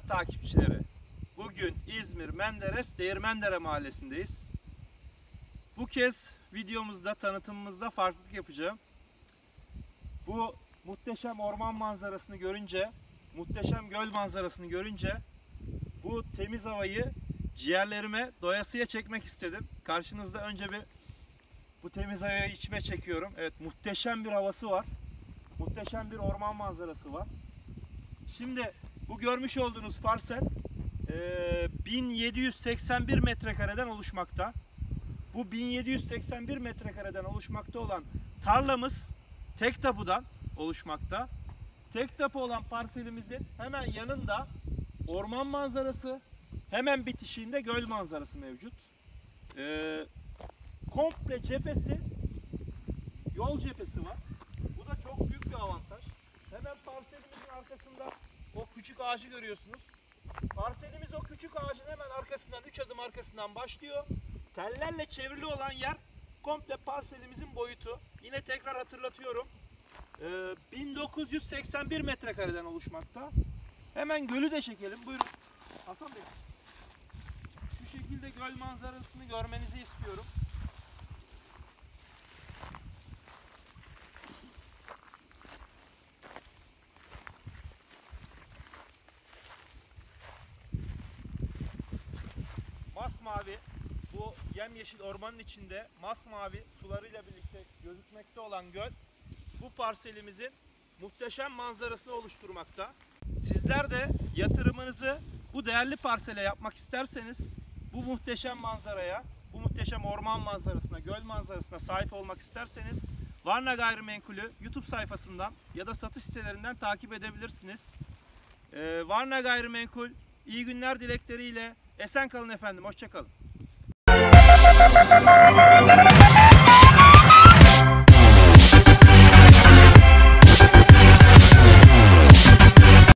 takipçileri. Bugün İzmir Menderes Değirmendere mahallesindeyiz. Bu kez videomuzda, tanıtımımızda farklılık yapacağım. Bu muhteşem orman manzarasını görünce, muhteşem göl manzarasını görünce bu temiz havayı ciğerlerime doyasıya çekmek istedim. Karşınızda önce bir bu temiz havayı içime çekiyorum. Evet muhteşem bir havası var. Muhteşem bir orman manzarası var. Şimdi bu görmüş olduğunuz parsel eee, 1781 metrekareden oluşmakta. Bu 1781 metrekareden oluşmakta olan tarlamız tek tapudan oluşmakta. Tek tapu olan parselimizin hemen yanında orman manzarası, hemen bitişiğinde göl manzarası mevcut. Eee, komple cephesi yol cephesi var. Bu da çok büyük bir avantaj. Hemen parselimizin arkasında ağacı görüyorsunuz. Parselimiz o küçük ağacın hemen arkasından 3 adım arkasından başlıyor. Tellerle çevrili olan yer komple parselimizin boyutu. Yine tekrar hatırlatıyorum. Ee, 1981 metrekareden oluşmakta. Hemen gölü de çekelim. Buyurun. Hasan Bey. Şu şekilde göl manzarasını görmenizi istiyorum. Masmavi bu yemyeşil ormanın içinde masmavi sularıyla birlikte gözükmekte olan göl bu parselimizin muhteşem manzarasını oluşturmakta. Sizler de yatırımınızı bu değerli parsele yapmak isterseniz bu muhteşem manzaraya, bu muhteşem orman manzarasına, göl manzarasına sahip olmak isterseniz Varna Gayrimenkulü YouTube sayfasından ya da satış sitelerinden takip edebilirsiniz. Ee, Varna Gayrimenkul iyi günler dilekleriyle esen kalın efendim. Hoşçakalın.